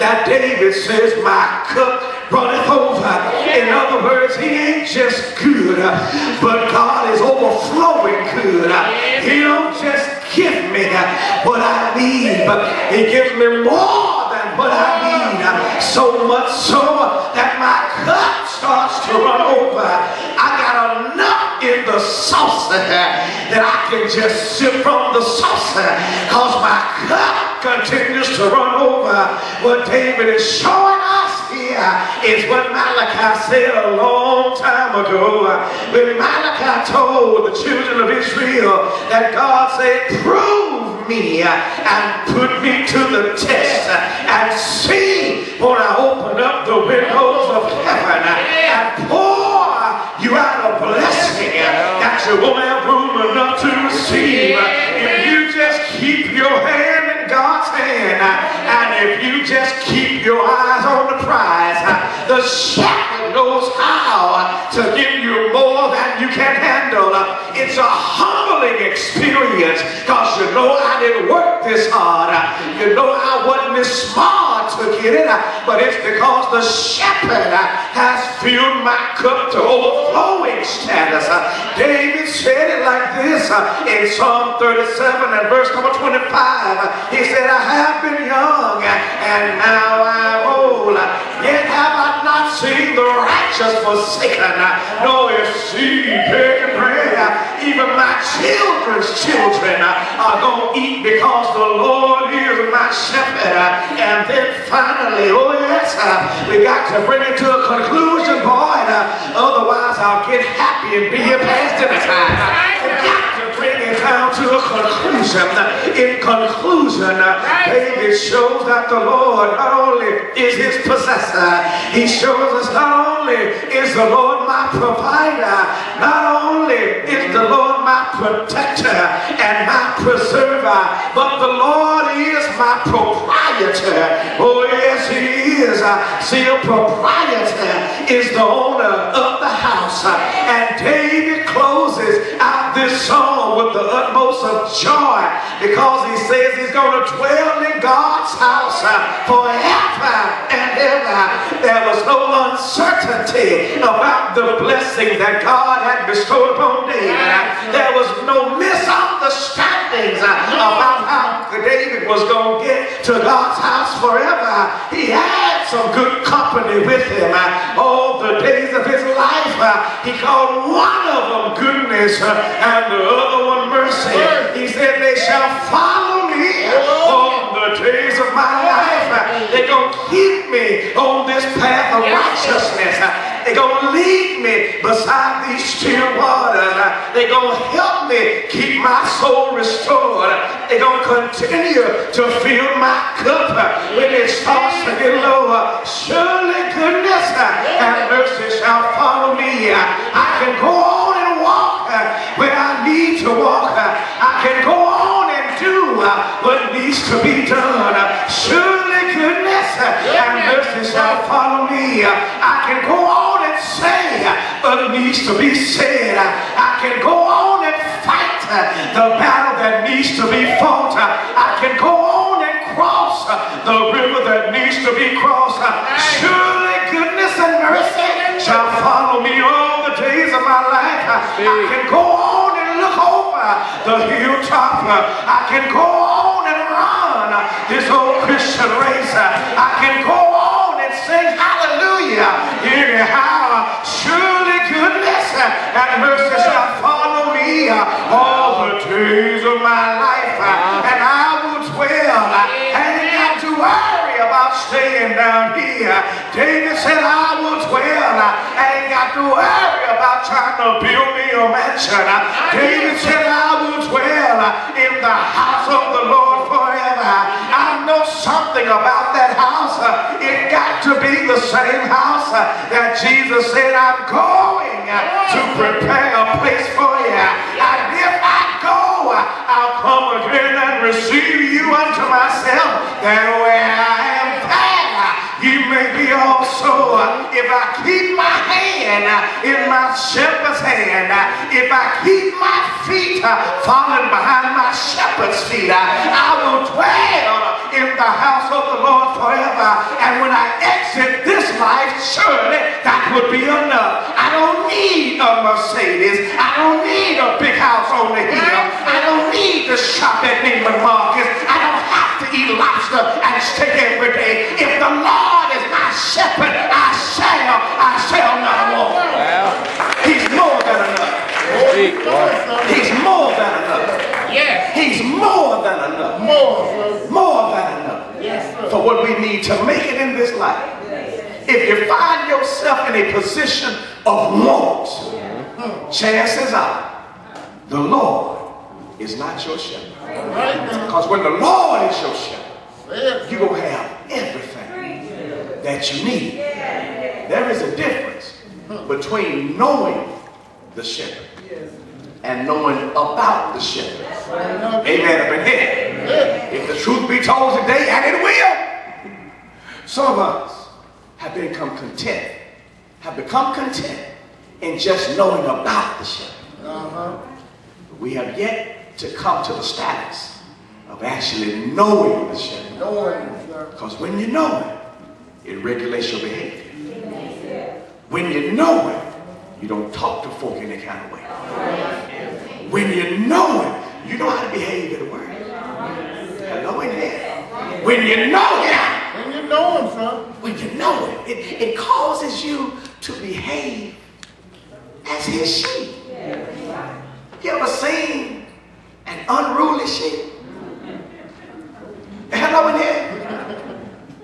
that David says, my cup runneth over. In other words, he ain't just good, but God is overflowing good. He don't just give me what I need, but he gives me more than what I need. So much so that my cup starts to run over. Saucer that I can just sip from the saucer because my cup continues to run over. What David is showing us here is what Malachi said a long time ago. When Malachi told the children of Israel that God said, prove me and put me to the test and see when I open up the windows of heaven and pour you out a blessing that you won't have room enough to receive. But it's because the shepherd has filled my cup to overflowing status. David said it like this uh, in Psalm 37 and verse number 25. He said, I have been young and now I'm old. Yet have I not seen the righteous forsaken, nor his seed begging bread. Even my children's children are going to eat because the Lord is my shepherd. And then finally, oh yes, we got to bring it to a conclusion, boy. Otherwise, I'll get happy and be here past dinner time. We got to bring it down to a conclusion. In conclusion, David shows that the Lord not only is his possessor, he shows us not only is the Lord my provider, not only is the Lord my protector and my preserver, but the Lord is my proprietor. Oh yes, he is. Uh, see, a proprietor is the owner of house. Uh, and David closes out this song with the utmost of joy because he says he's going to dwell in God's house uh, forever and ever. There was no uncertainty about the blessing that God had bestowed upon David. There was no misunderstandings uh, about how David was going to get to God's house forever. He had some good company with him. All the life, Uh, he called one of them goodness uh, and the other one mercy. He said, they shall follow me oh. all the days of my life. Uh, They're going to keep me on this path of righteousness. They're going to lead me beside these still waters. They're going to help me keep my soul restored. They're going to continue to fill my cup when it starts to get lower. Surely goodness and mercy shall follow me. I can go on and walk where I need to walk. I can go on and do what needs to be done. Surely goodness and mercy shall follow me. I can go on say it needs to be said. I can go on and fight the battle that needs to be fought. I can go on and cross the river that needs to be crossed. Surely goodness and mercy shall follow me all the days of my life. I can go on and look over the hilltop. I can go on and run this old Christian race. I can go on and sing hallelujah. Anyhow, build me a mansion. David said, I will dwell in the house of the Lord forever. I know something about that house. It got to be the same house that Jesus said, I'm going to prepare a place for you. And if I go, I'll come again and receive you unto myself. That where I am you may be also. Uh, if I keep my hand uh, in my shepherd's hand, uh, if I keep my feet falling behind my shepherd's feet, I will dwell in the house of the Lord forever. And when I exit this life, surely that would be enough. I don't need a Mercedes. I don't need a big house on the hill. I don't need to shop at Neiman Marcus. I don't to eat lobster and steak every day. If the Lord is my shepherd, I shall, I shall not want. Well, He's more than enough. speak. He's more than enough. Yes. He's more than enough. More. More than enough. Yes, sir. for what we need to make it in this life. If you find yourself in a position of want, hmm, chances are the Lord is not your shepherd. Because when the Lord is your shepherd, you're going to have everything that you need. There is a difference between knowing the shepherd and knowing about the shepherd. Amen. Up in here. If the truth be told today, and it will, some of us have become content, have become content in just knowing about the shepherd. Uh-huh. We have yet to come to the status of actually knowing the shepherd. Because when you know him, it regulates your behavior. When you know it, you don't talk to folk in any kind of way. When you know it, you know how to behave at work. Hello in here. When you know him, When you know him, sir. when you know him, it, it causes you to behave as his sheep. You ever seen an unruly sheep? Hello in here.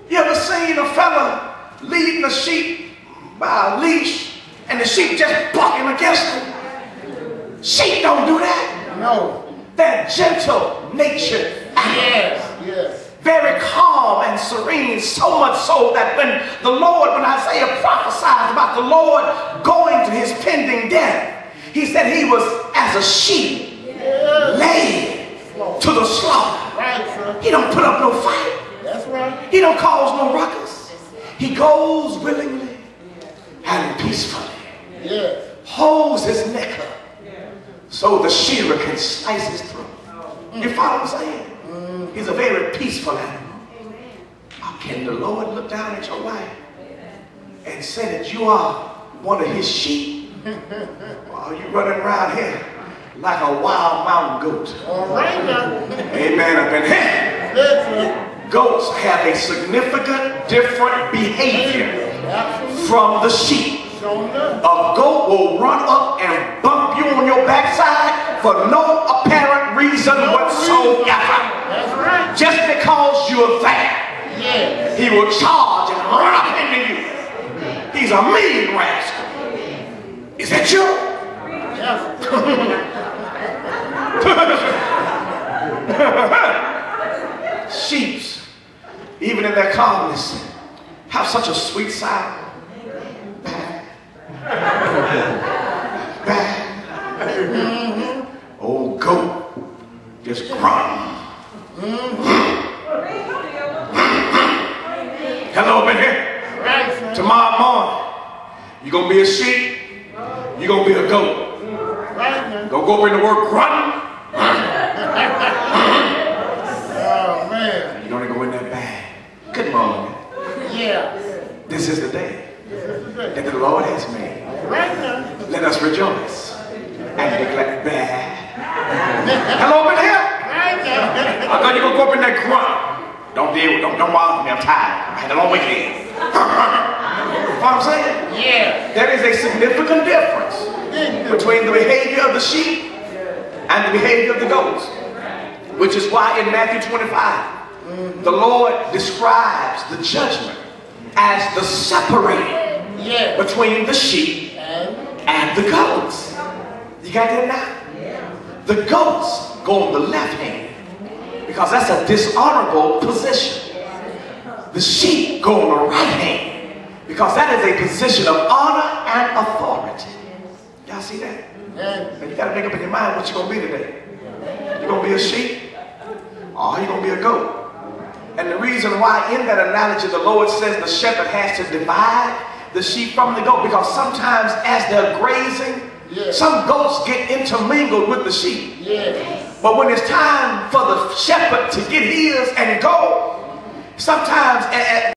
You ever seen a fella leading a sheep by a leash and the sheep just bucking against him? Sheep don't do that. No. They're gentle natured animals Yes. Yes. very calm and serene, so much so that when the Lord, when Isaiah prophesied about the Lord going to his pending death, he said he was as a sheep Yes. laid to the slaughter. Right. He don't put up no fight. That's right. He don't cause no ruckus. He goes willingly and peacefully, Yes. holds his neck up so the shearer can slice his throat. Mm. You follow what I'm saying? Mm. He's a very peaceful animal. How can the Lord look down at your life and say that you are one of his sheep? While you running around here like a wild mountain goat. All right now. Amen. Up in here. Yes. Goats have a significant different behavior from the sheep. A goat will run up and bump you on your backside for no apparent reason whatsoever. Just because you're there, Yes. he will charge and run up into you. He's a mean rascal. Is that you? Yes. Sheeps, even in their calmness, have such a sweet sound. Old goat just grunt. Hello in here. Tomorrow morning, you're gonna be a sheep, You're gonna be a goat. Right. Gonna go up into work grunting, Oh, man. you're gonna go in there bad. Good morning. Yeah. This is the day This is the day. that the Lord has made. Let us rejoice and declare bad. Hello over here. I thought you were gonna go up in that grunt. Don't deal with, don't, don't bother me. I'm tired. I had a long weekend. what I'm saying? Yeah. There is a significant difference difference. between the behavior of the sheep and the behavior of the goats. Which is why in Matthew 25, the Lord describes the judgment as the separating Yeah. between the sheep And the goats. You got that now? The goats go on the left hand because that's a dishonorable position. The sheep go on the right hand because that is a position of honor and authority. Y'all see that? and And you got to make up in your mind what you're going to be today. You're going to be a sheep or you're going to be a goat. And the reason why in that analogy the Lord says the shepherd has to divide the sheep from the goat because sometimes as they're grazing, Yeah. some goats get intermingled with the sheep. yeah. But when it's time for the shepherd to get his and go, sometimes a- a-